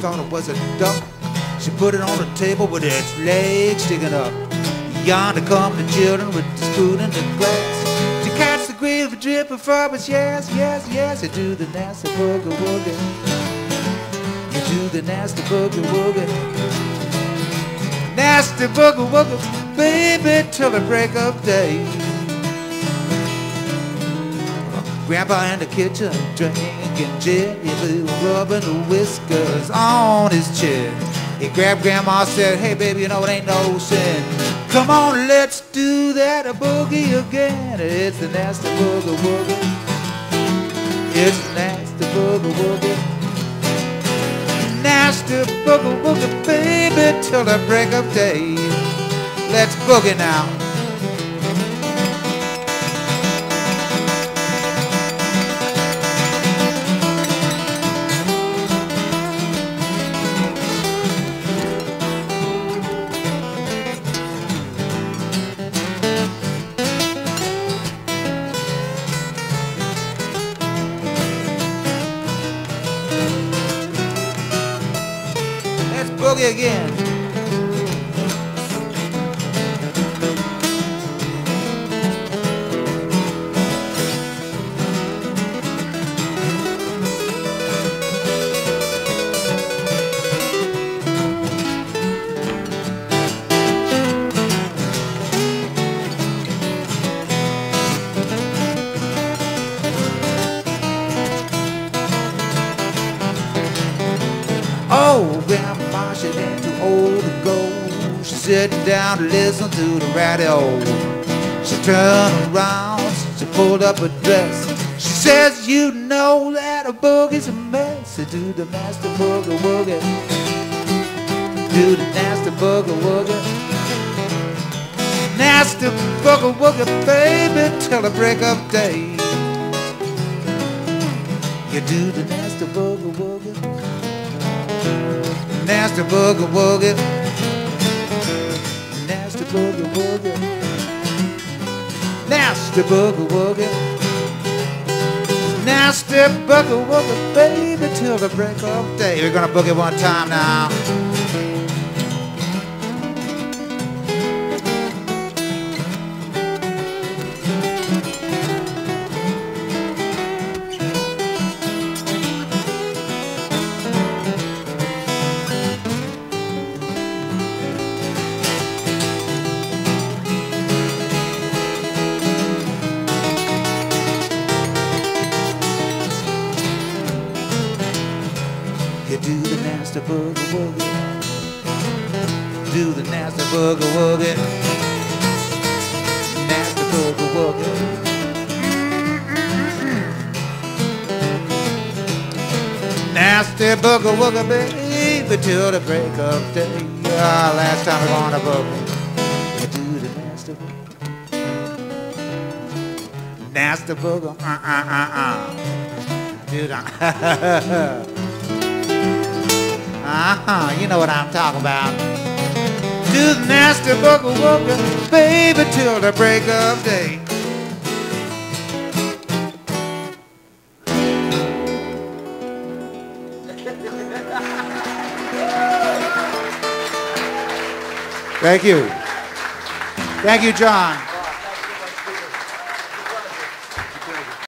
thought it was a duck. She put it on the table with its legs sticking up. Yonder come the children with the spoon and the glass. To catch the gravy dripping from us, yes, yes, yes. You do the nasty boogie woogie. You do the nasty boogie woogie. Nasty boogie woogie, baby, till the break of day. Grandpa in the kitchen drinking gin, rubbing the whiskers on his chin. He grabbed Grandma, said, "Hey baby, you know it ain't no sin. Come on, let's do that a boogie again. It's the nasty boogie woogie. It's the nasty boogie woogie. Nasty boogie woogie, baby, till the break of day. Let's boogie now." Boogie again. Oh, Grandma, she ain't too old to go. She's sitting down to listen to the radio. She turned around, she pulled up her dress. She says, You know that a boogie's a mess. Do the master boogie woogie. Do the nasty boogie woogie. Nasty boogie woogie, baby, till the break of day. You do the nasty boogie woogie nasty boogie woogie, nasty boogie woogie, nasty boogie woogie, nasty boogie woogie, baby, till the break of day. We're gonna boogie one time now. Boogie woogie. Do the nasty boogie woogie. Nasty boogie woogie. Nasty boogie woogie, baby, till the break of day. Ah, last time we on a boogie. Do the nasty boogie. Nasty boogie. Uh, uh, uh, uh. Do that. Uh-huh, you know what I'm talking about. Do the nasty boogie woogie, baby, till the break of day. Thank you. Thank you, John.